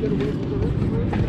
get away from the rest of it.